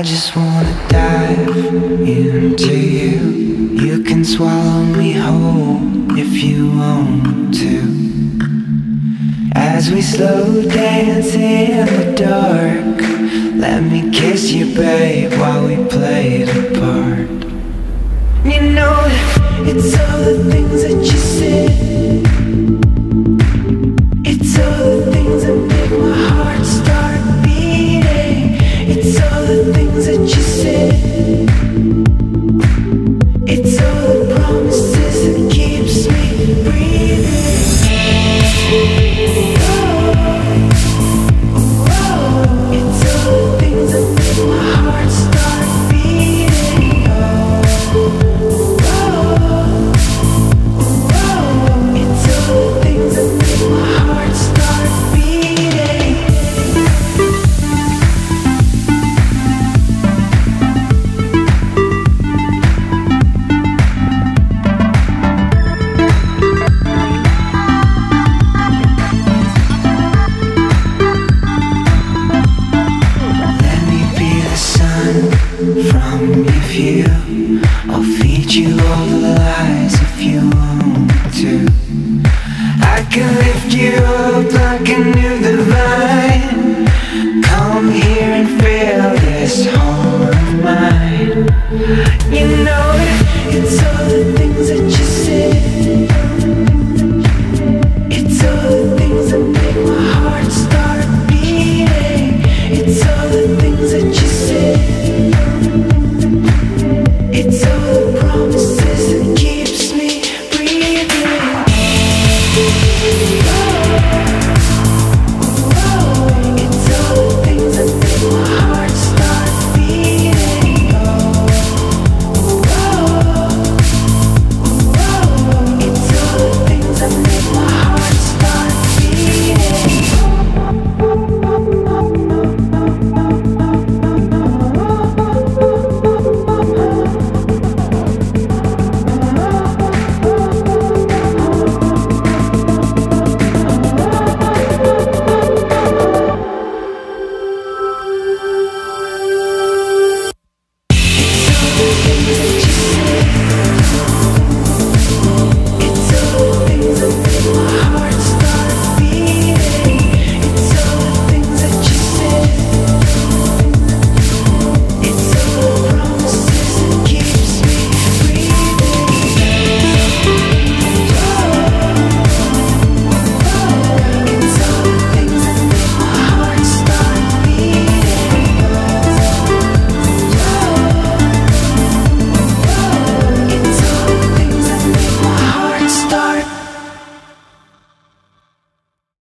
I just wanna dive into you. You can swallow me whole if you want to. As we slow dance in the dark, let me kiss you, babe, while we play the part. You know that it's all the things that you promises if you I'll feed you all the lies if you want to. I can lift you up like a new divine. Come here and fill this of mine. You know it, it's all the things that you said.